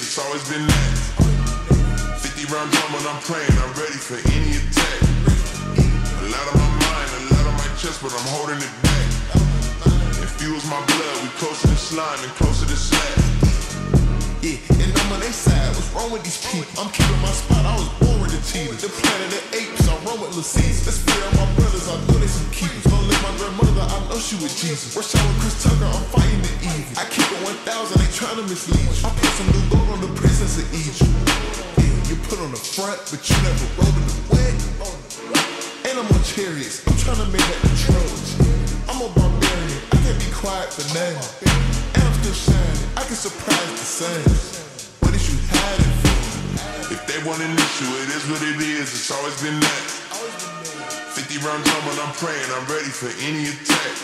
it's always been that. 50 round drum when I'm praying, I'm ready for any attack. A lot on my mind, a lot on my chest, but I'm holding it back. It fuels my blood, we closer to slime and closer to slack. Yeah, and I'm on their side. What's wrong with these people? I'm keeping my spot. I was born with the cheetah. The planet of apes. I run with Lacis. Let's fear my brothers. I know they some keepers. Don't let my grandmother. I know she with Jesus. Rush Hour with Chris Tucker. I'm fighting the evil. Trying to mislead. I put some new gold on the prisons of Egypt. Yeah, you put on the front, but you never rode in the wet. And I'm on chariots. I'm trying to make that Trojan. I'm a barbarian. I can't be quiet for now. And I'm still shining. I can surprise the sun. What is you hiding from? If they want an issue, it is what it is, it's always been that. 50 round drum when I'm praying, I'm ready for any attack.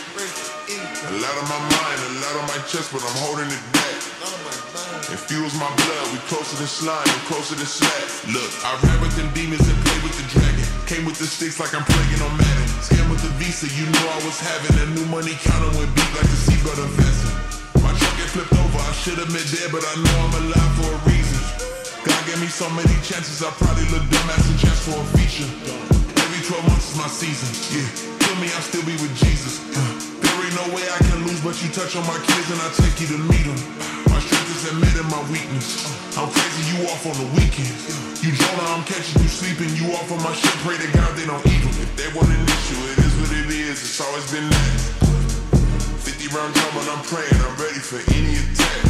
A lot on my mind, a lot on my chest, but I'm holding it back. It fuels my blood, we closer to slime we closer to slack. Look, I rap with them demons and play with the dragon. Came with the sticks like I'm playing on Madden. Scam with the visa, you know I was having a new money counter with beat like the seatbelt investing. My truck get flipped over, I should have been dead, but I know I'm alive for a reason. God gave me so many chances, I probably look dumb as a chance for a feature. Every 12 months is my season, yeah. Kill me, I'll still be with Jesus. There ain't no way I can lose, but you touch on my kids and I take you to meet them. My strength is admitting my weakness. I'm crazy, you off on the weekends. You Jonah, I'm catching you sleeping. You off on my shit, pray to God they don't eat them. If they want an issue, it is what it is. It's always been that. 50 round drum when I'm praying, I'm ready for any attack.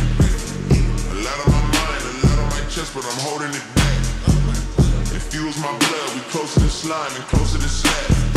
A lot on my mind, a lot on my chest, but I'm holding it back. Fuels my blood, we closer to slime and closer to slack.